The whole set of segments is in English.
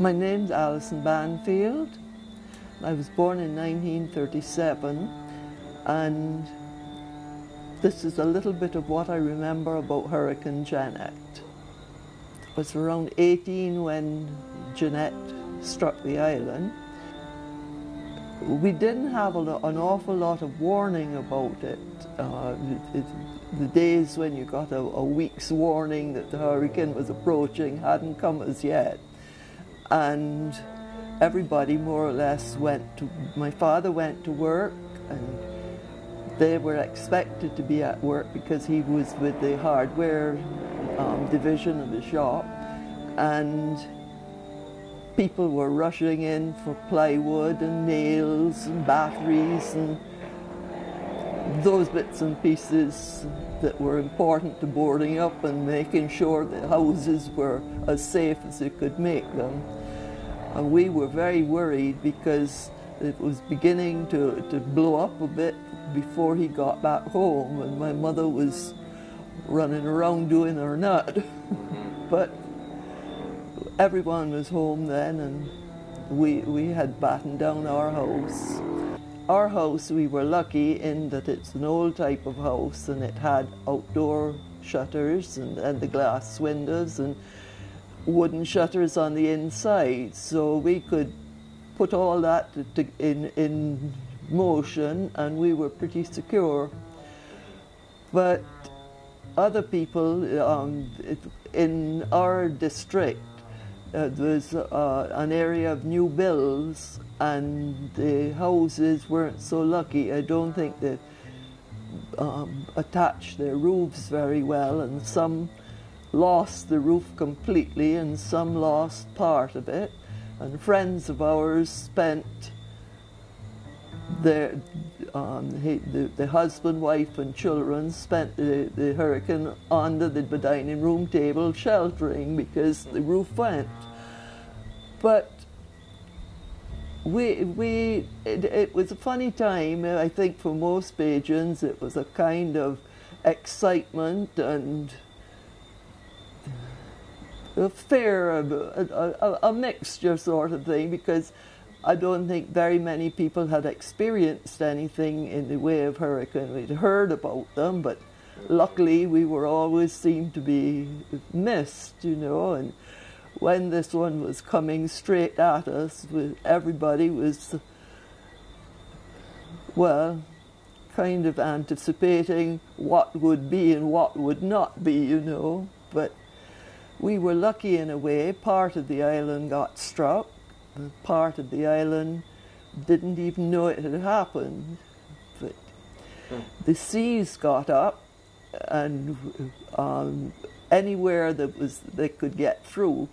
My name's Alison Banfield. I was born in 1937 and this is a little bit of what I remember about Hurricane Janet. I was around 18 when Janet struck the island. We didn't have a, an awful lot of warning about it. Uh, it, the days when you got a, a, week's warning that the hurricane was approaching hadn't come as yet. And everybody more or less went to, my father went to work and they were expected to be at work because he was with the hardware um, division of the shop. And people were rushing in for plywood and nails and batteries and those bits and pieces that were important to boarding up and making sure the houses were as safe as you could make them. And we were very worried because it was beginning to, to blow up a bit before he got back home and my mother was running around doing her nut. but everyone was home then and we, we had battened down our house. Our house, we were lucky in that it's an old type of house and it had outdoor shutters and, and the glass windows and wooden shutters on the inside. So we could put all that to, in, in motion and we were pretty secure. But other people um, in our district uh, there's uh, an area of new builds and the houses weren't so lucky. I don't think they um, attached their roofs very well and some lost the roof completely and some lost part of it. And friends of ours spent their, um, he, the, the, husband, wife, and children spent the, the hurricane under the dining room table sheltering because the roof went. But we, we, it, it was a funny time, I think, for most Bajans. It was a kind of excitement and a fair, a, a, a mixture sort of thing because I don't think very many people had experienced anything in the way of hurricane. We'd heard about them, but luckily we were always seemed to be missed, you know. And when this one was coming straight at us, everybody was, well, kind of anticipating what would be and what would not be, you know. But we were lucky in a way. Part of the island got struck part of the island didn't even know it had happened. But the seas got up, and um, anywhere that was they could get through,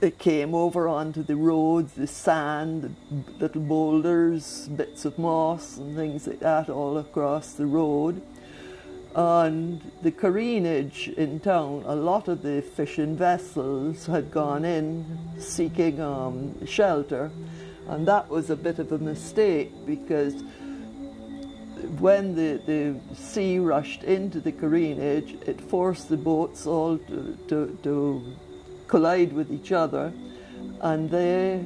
they came over onto the roads, the sand, the little boulders, bits of moss, and things like that all across the road. And the careenage in town, a lot of the fishing vessels had gone in seeking um, shelter, and that was a bit of a mistake because when the, the sea rushed into the careenage, it forced the boats all to, to, to collide with each other, and they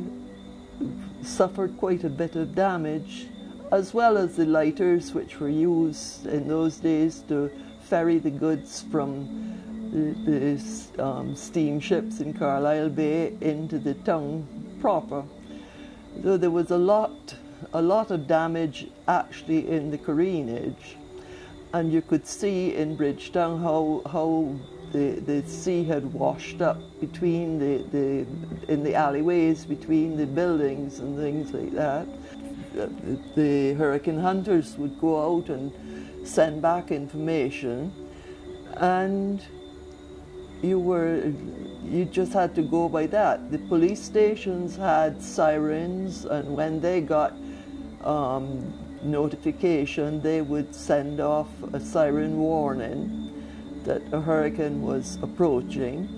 suffered quite a bit of damage as well as the lighters which were used in those days to ferry the goods from the, the um, steamships in Carlisle Bay into the town proper. So there was a lot, a lot of damage actually in the careenage, and you could see in Bridgetown how how the, the sea had washed up between the, the in the alleyways between the buildings and things like that the hurricane hunters would go out and send back information. And you were you just had to go by that. The police stations had sirens and when they got um, notification they would send off a siren warning that a hurricane was approaching.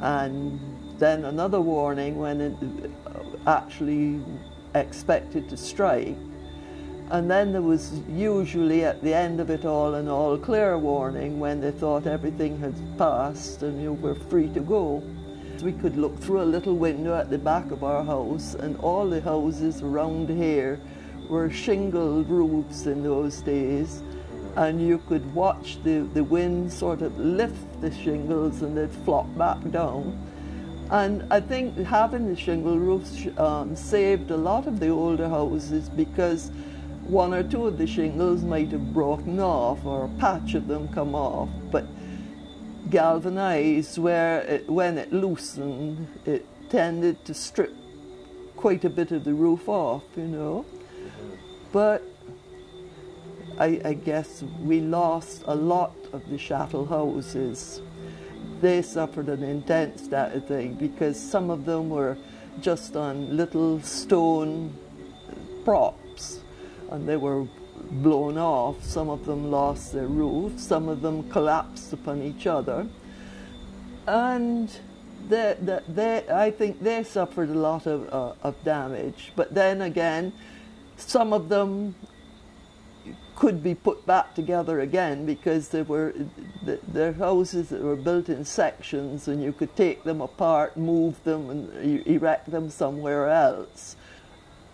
And then another warning when it actually expected to strike. And then there was usually at the end of it all an all clear warning when they thought everything had passed and you were free to go. we could look through a little window at the back of our house, and all the houses around here were shingled roofs in those days. And you could watch the, the wind sort of lift the shingles and they'd flop back down. And I think having the shingle roofs um, saved a lot of the older houses because one or two of the shingles might have broken off or a patch of them come off, but galvanized where it, when it loosened, it tended to strip quite a bit of the roof off, you know. But I, I guess we lost a lot of the chattel houses. They suffered an intense thing because some of them were just on little stone props and they were blown off. Some of them lost their roof, some of them collapsed upon each other. And they, they, they, I think they suffered a lot of, uh, of damage. But then again, some of them could be put back together again because they were their houses that were built in sections and you could take them apart, move them and erect them somewhere else.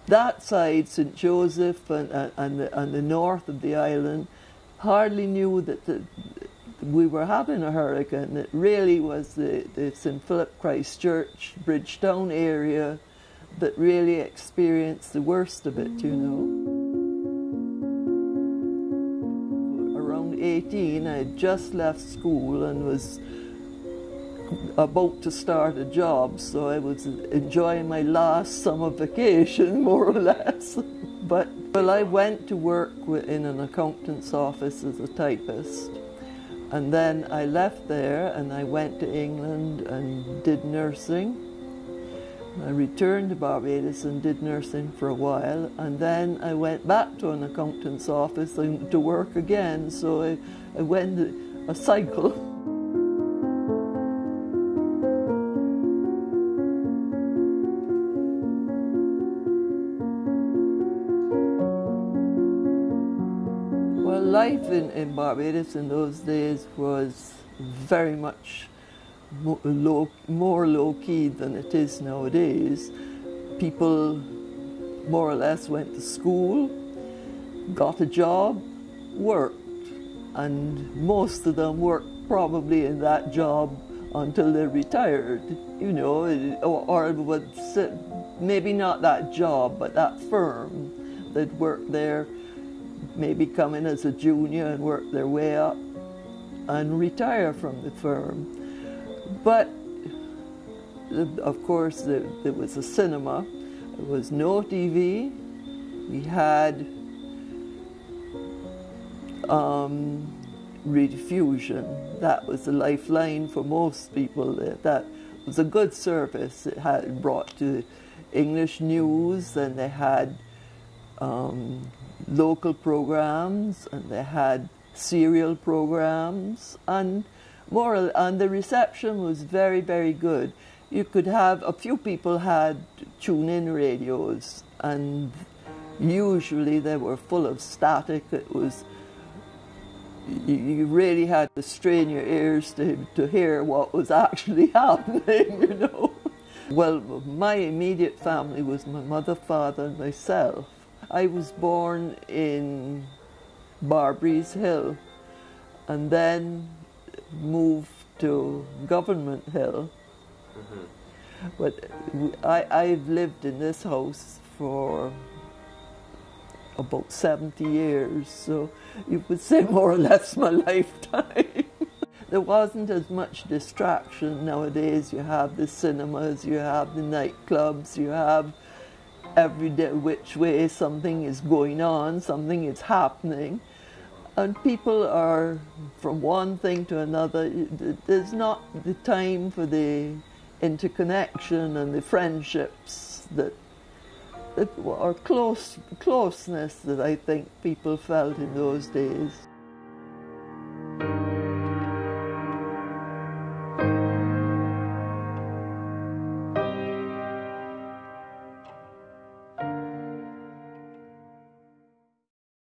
That side, St. Joseph and, and, the, and the north of the island, hardly knew that the, we were having a hurricane. It really was the, the St. Philip Christ Church, Bridgetown area that really experienced the worst of it, you know. Around 18, I had just left school and was about to start a job, so I was enjoying my last summer vacation, more or less. but well, I went to work in an accountant's office as a typist, and then I left there and I went to England and did nursing. I returned to Barbados and did nursing for a while, and then I went back to an accountant's office and, to work again. So I, I went a cycle. Well, life in, in Barbados in those days was very much more low, more low key than it is nowadays. People more or less went to school, got a job, worked, and most of them worked probably in that job until they retired, you know, or, or maybe not that job, but that firm. They'd work there maybe come in as a junior and work their way up and retire from the firm. But of course, there, there was a cinema, there was no TV, we had um, rediffusion. That was the lifeline for most people. That was a good service. It had brought to English news and they had um, local programs and they had serial programs and moral and the reception was very very good. You could have a few people had tune-in radios and usually they were full of static. It was you really had to strain your ears to, to hear what was actually happening you know? Well my immediate family was my mother father and myself. I was born in Barbarees Hill and then moved to Government Hill. Mm-hmm. But I, I've lived in this house for about 70 years, so you would say more or less my lifetime. there wasn't as much distraction nowadays. You have the cinemas, you have the nightclubs, you have every day which way something is going on, something is happening. And people are from one thing to another. There's not the time for the interconnection and the friendships that, that are close, closeness that I think people felt in those days.